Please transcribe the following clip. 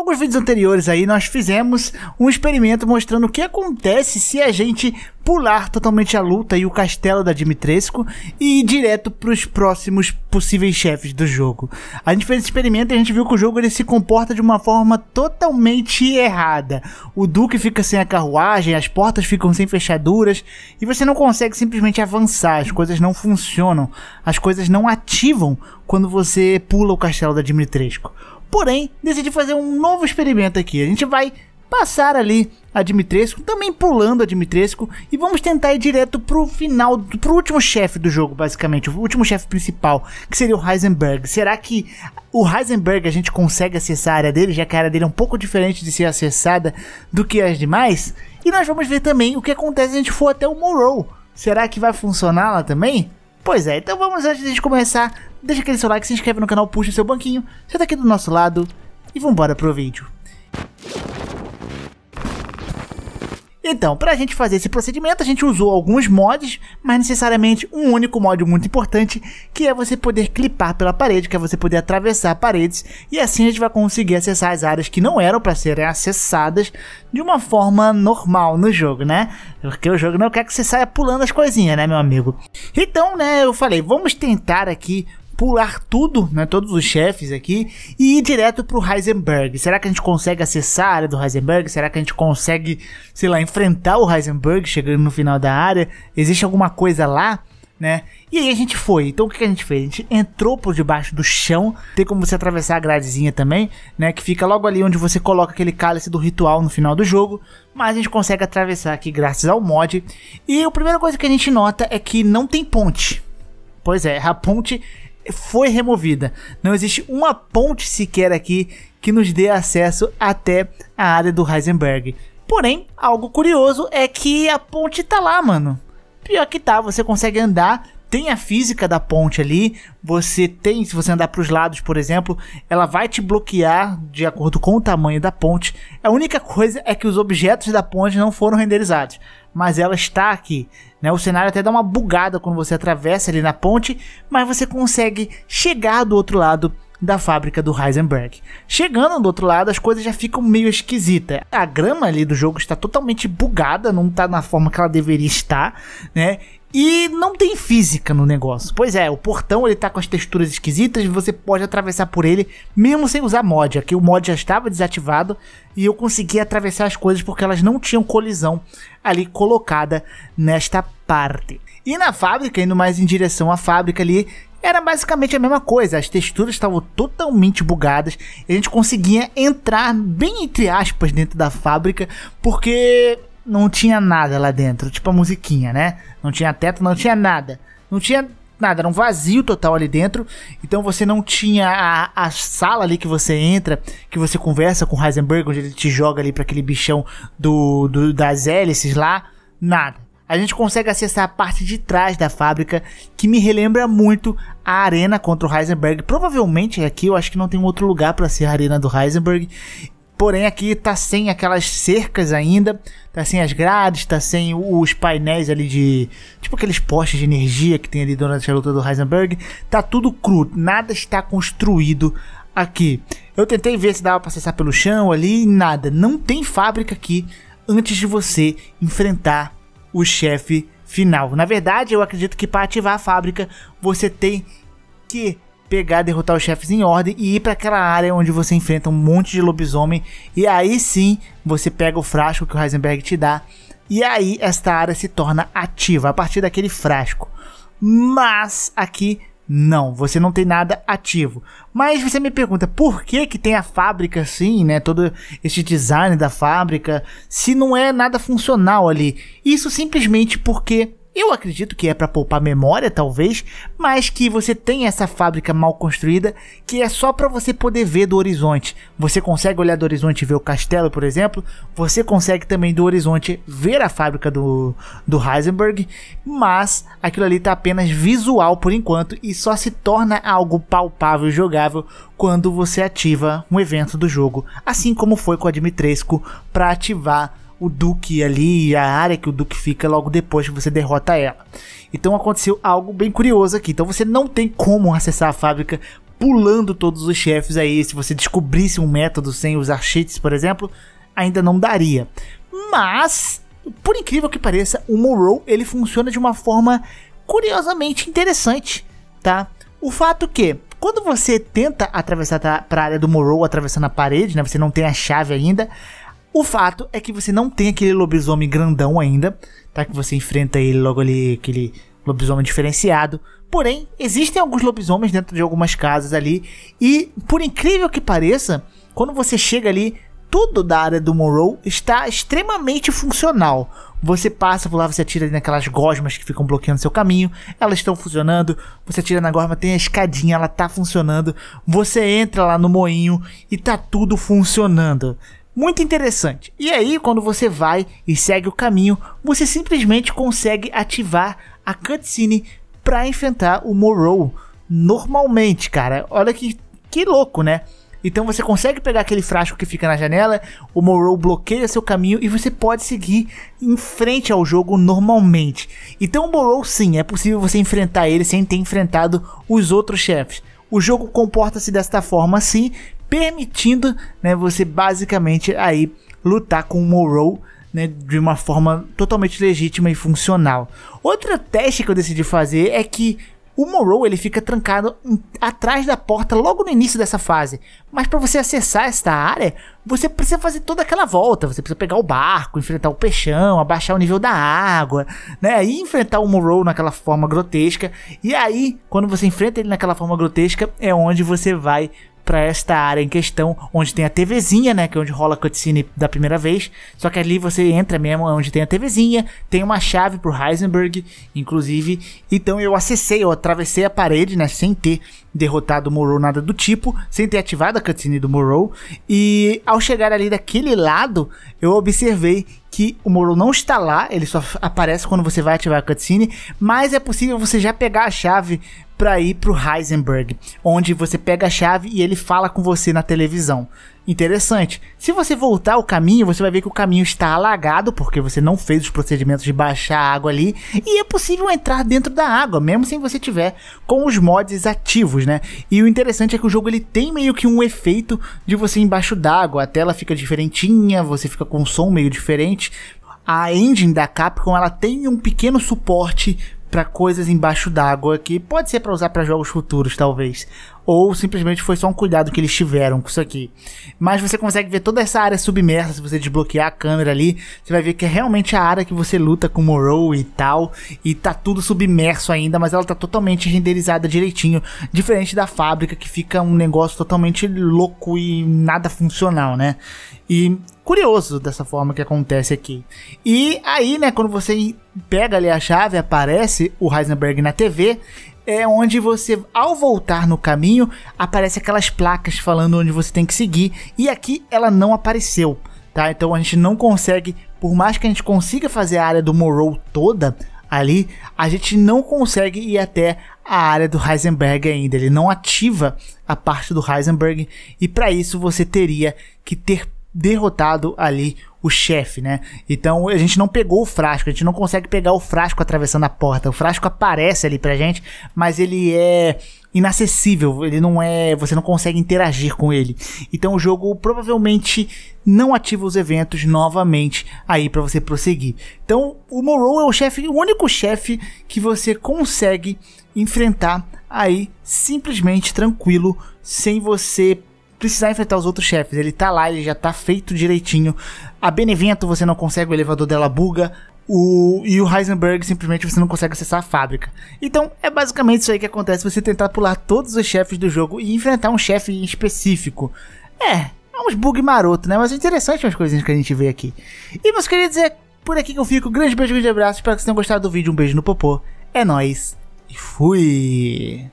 Alguns vídeos anteriores aí nós fizemos um experimento mostrando o que acontece se a gente pular totalmente a luta e o castelo da Dimitrescu e ir direto para os próximos possíveis chefes do jogo. A gente fez esse experimento e a gente viu que o jogo ele se comporta de uma forma totalmente errada. O Duque fica sem a carruagem, as portas ficam sem fechaduras e você não consegue simplesmente avançar, as coisas não funcionam, as coisas não ativam quando você pula o castelo da Dimitrescu. Porém, decidi fazer um novo experimento aqui. A gente vai passar ali a Dimitrescu, também pulando a Dimitrescu, e vamos tentar ir direto pro final, pro último chefe do jogo, basicamente, o último chefe principal, que seria o Heisenberg. Será que o Heisenberg a gente consegue acessar a área dele, já que a área dele é um pouco diferente de ser acessada do que as demais? E nós vamos ver também o que acontece se a gente for até o Morrow. Será que vai funcionar lá também? Pois é, então vamos antes de começar, deixa aquele seu like, se inscreve no canal, puxa o seu banquinho, senta aqui do nosso lado e vambora pro vídeo. Então, para a gente fazer esse procedimento, a gente usou alguns mods, mas necessariamente um único mod muito importante, que é você poder clipar pela parede, que é você poder atravessar paredes, e assim a gente vai conseguir acessar as áreas que não eram para serem acessadas de uma forma normal no jogo, né? Porque o jogo não quer que você saia pulando as coisinhas, né, meu amigo? Então, né, eu falei, vamos tentar aqui pular tudo, né, todos os chefes aqui e ir direto pro Heisenberg. Será que a gente consegue acessar a área do Heisenberg? Será que a gente consegue, sei lá, enfrentar o Heisenberg chegando no final da área? Existe alguma coisa lá? Né? E aí a gente foi. Então o que a gente fez? A gente entrou por debaixo do chão. Tem como você atravessar a gradezinha também, né? Que fica logo ali onde você coloca aquele cálice do ritual no final do jogo. Mas a gente consegue atravessar aqui graças ao mod. E a primeira coisa que a gente nota é que não tem ponte. Pois é, a ponte foi removida. Não existe uma ponte sequer aqui que nos dê acesso até a área do Heisenberg. Porém, algo curioso é que a ponte tá lá, mano. Pior que tá, você consegue andar, tem a física da ponte ali, você tem, se você andar para os lados, por exemplo, ela vai te bloquear de acordo com o tamanho da ponte. A única coisa é que os objetos da ponte não foram renderizados, mas ela está aqui. Né? O cenário até dá uma bugada quando você atravessa ali na ponte, mas você consegue chegar do outro lado da fábrica do Heisenberg. Chegando do outro lado, as coisas já ficam meio esquisitas. A grama ali do jogo está totalmente bugada, não está na forma que ela deveria estar, né? E não tem física no negócio. Pois é, o portão ele tá com as texturas esquisitas e você pode atravessar por ele mesmo sem usar mod. Aqui o mod já estava desativado e eu consegui atravessar as coisas porque elas não tinham colisão ali colocada nesta parte. E na fábrica, indo mais em direção à fábrica ali, era basicamente a mesma coisa. As texturas estavam totalmente bugadas. A gente conseguia entrar bem entre aspas dentro da fábrica porque não tinha nada lá dentro, tipo a musiquinha, né? Não tinha teto, não tinha nada. Não tinha nada, era um vazio total ali dentro. Então você não tinha a, a sala ali que você entra, que você conversa com Heisenberg, onde ele te joga ali para aquele bichão do, do, das hélices lá. Nada. A gente consegue acessar a parte de trás da fábrica, que me relembra muito a arena contra o Heisenberg. Provavelmente aqui eu acho que não tem outro lugar para ser a arena do Heisenberg. Porém aqui tá sem aquelas cercas ainda, tá sem as grades, tá sem os painéis ali de, tipo aqueles postes de energia que tem ali durante a luta do Heisenberg, tá tudo cru, nada está construído aqui. Eu tentei ver se dava para acessar pelo chão ali, nada, não tem fábrica aqui antes de você enfrentar o chefe final. Na verdade, eu acredito que para ativar a fábrica você tem que pegar, derrotar os chefes em ordem e ir para aquela área onde você enfrenta um monte de lobisomem e aí sim você pega o frasco que o Heisenberg te dá e aí esta área se torna ativa a partir daquele frasco. Mas aqui não, você não tem nada ativo. Mas você me pergunta por que que tem a fábrica assim, né? Todo esse design da fábrica, se não é nada funcional ali. Isso simplesmente porque eu acredito que é para poupar memória, talvez, mas que você tem essa fábrica mal construída que é só para você poder ver do horizonte. Você consegue olhar do horizonte e ver o castelo, por exemplo. Você consegue também do horizonte ver a fábrica do, do Heisenberg, mas aquilo ali está apenas visual por enquanto e só se torna algo palpável e jogável quando você ativa um evento do jogo, assim como foi com a Dimitrescu para ativar o Duque ali e a área que o Duque fica logo depois que você derrota ela. Então aconteceu algo bem curioso aqui. Então você não tem como acessar a fábrica pulando todos os chefes aí. Se você descobrisse um método sem usar cheats, por exemplo, ainda não daria. Mas, por incrível que pareça, o Morrow ele funciona de uma forma curiosamente interessante, tá? O fato que quando você tenta atravessar para a área do Morrow atravessando a parede, né? Você não tem a chave ainda. O fato é que você não tem aquele lobisomem grandão ainda, tá? Que você enfrenta ele logo ali, aquele lobisomem diferenciado. Porém, existem alguns lobisomens dentro de algumas casas ali. E, por incrível que pareça, quando você chega ali, tudo da área do Morrow está extremamente funcional. Você passa por lá, você atira naquelas gosmas que ficam bloqueando seu caminho, elas estão funcionando. Você atira na gosma, tem a escadinha, ela tá funcionando. Você entra lá no moinho e tá tudo funcionando. Muito interessante. E aí, quando você vai e segue o caminho, você simplesmente consegue ativar a cutscene para enfrentar o Morrow normalmente, cara. Olha que, que louco, né? Então você consegue pegar aquele frasco que fica na janela, o Morrow bloqueia seu caminho e você pode seguir em frente ao jogo normalmente. Então o Morrow sim, é possível você enfrentar ele sem ter enfrentado os outros chefes. O jogo comporta-se desta forma sim, permitindo né, você basicamente aí lutar com o Morrow né, de uma forma totalmente legítima e funcional. Outra teste que eu decidi fazer é que o Morrow ele fica trancado em, atrás da porta logo no início dessa fase. Mas para você acessar esta área, você precisa fazer toda aquela volta. Você precisa pegar o barco, enfrentar o peixão, abaixar o nível da água, né? E enfrentar o Morrow naquela forma grotesca. E aí, quando você enfrenta ele naquela forma grotesca, é onde você vai para esta área em questão, onde tem a TVzinha, né, que é onde rola a cutscene da primeira vez. Só que ali você entra mesmo onde tem a TVzinha, tem uma chave pro Heisenberg, inclusive. Então eu acessei, eu atravessei a parede, né, sem ter derrotado o Morrow, nada do tipo, sem ter ativado a cutscene do Morrow. E ao chegar ali daquele lado, eu observei que o Morrow não está lá, ele só aparece quando você vai ativar a cutscene, mas é possível você já pegar a chave para ir pro Heisenberg, onde você pega a chave e ele fala com você na televisão. Interessante. Se você voltar o caminho, você vai ver que o caminho está alagado, porque você não fez os procedimentos de baixar a água ali, e é possível entrar dentro da água, mesmo sem você tiver com os mods ativos, né? E o interessante é que o jogo ele tem meio que um efeito de você embaixo d'água, a tela fica diferentinha, você fica com um som meio diferente. A engine da Capcom ela tem um pequeno suporte para coisas embaixo d'água que pode ser para usar para jogos futuros, talvez. Ou simplesmente foi só um cuidado que eles tiveram com isso aqui. Mas você consegue ver toda essa área submersa, se você desbloquear a câmera ali, você vai ver que é realmente a área que você luta com Morrow e tal, e tá tudo submerso ainda, mas ela tá totalmente renderizada direitinho, diferente da fábrica que fica um negócio totalmente louco e nada funcional, né? E curioso dessa forma que acontece aqui. E aí, né, quando você pega ali a chave, aparece o Heisenberg na TV, é onde você, ao voltar no caminho, aparece aquelas placas falando onde você tem que seguir, e aqui ela não apareceu, tá? Então a gente não consegue, por mais que a gente consiga fazer a área do Morrow toda ali, a gente não consegue ir até a área do Heisenberg ainda, ele não ativa a parte do Heisenberg, e para isso você teria que ter derrotado ali o chefe, né? Então a gente não pegou o frasco, a gente não consegue pegar o frasco atravessando a porta. O frasco aparece ali pra gente, mas ele é inacessível, ele não é, você não consegue interagir com ele. Então o jogo provavelmente não ativa os eventos novamente aí para você prosseguir. Então o Morrow é o chefe, o único chefe que você consegue enfrentar aí simplesmente tranquilo, sem você precisar enfrentar os outros chefes. Ele tá lá, ele já tá feito direitinho. A Benevento você não consegue, o elevador dela buga. O, e o Heisenberg simplesmente você não consegue acessar a fábrica. Então é basicamente isso aí que acontece você tentar pular todos os chefes do jogo e enfrentar um chefe em específico. É, é uns bug maroto, né? Mas é interessante as coisinhas que a gente vê aqui. E meus queria dizer por aqui que eu fico. Grande beijo, grande abraço. Espero que vocês tenham gostado do vídeo. Um beijo no popô. É nóis. E fui.